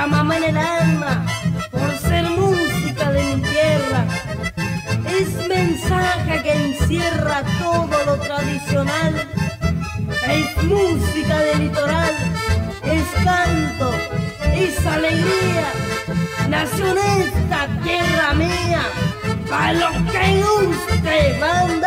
llamaba en el alma por ser música de mi tierra. Es mensaje que encierra todo lo tradicional. Es música del litoral, es canto, es alegría. Nació en esta tierra mía, para los que guste van.